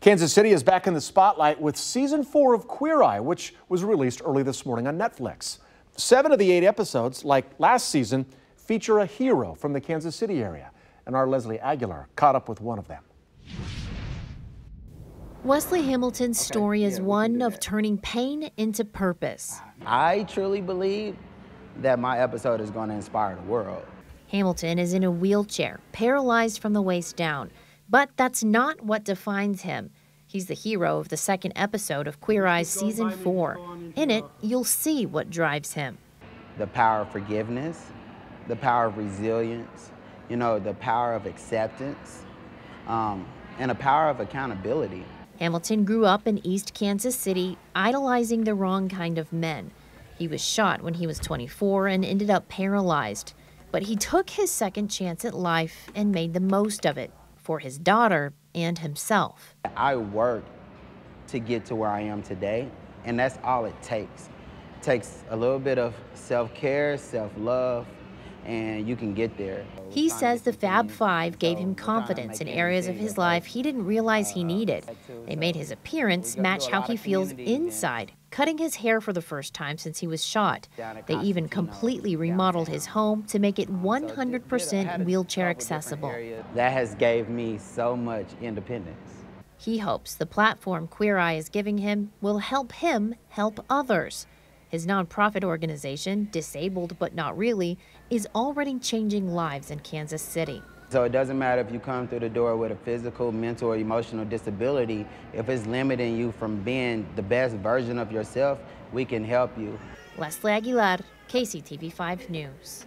Kansas City is back in the spotlight with season four of Queer Eye, which was released early this morning on Netflix. Seven of the eight episodes, like last season, feature a hero from the Kansas City area. And our Leslie Aguilar caught up with one of them. Wesley Hamilton's story is one of turning pain into purpose. I truly believe that my episode is going to inspire the world. Hamilton is in a wheelchair, paralyzed from the waist down. But that's not what defines him. He's the hero of the second episode of Queer Eye's season four. In it, you'll see what drives him the power of forgiveness, the power of resilience, you know, the power of acceptance, um, and a power of accountability. Hamilton grew up in East Kansas City, idolizing the wrong kind of men. He was shot when he was 24 and ended up paralyzed. But he took his second chance at life and made the most of it for his daughter and himself. I worked to get to where I am today, and that's all it takes. It takes a little bit of self-care, self-love, and you can get there. He says the Fab Five gave him confidence in areas of his life he didn't realize he uh, needed. They made his appearance match how he feels inside, cutting his hair for the first time since he was shot. They even completely remodeled his home to make it 100% wheelchair accessible. That has gave me so much independence. He hopes the platform Queer Eye is giving him will help him help others. His nonprofit organization, Disabled But Not Really, is already changing lives in Kansas City. So it doesn't matter if you come through the door with a physical, mental, or emotional disability. If it's limiting you from being the best version of yourself, we can help you. Leslie Aguilar, KCTV 5 News.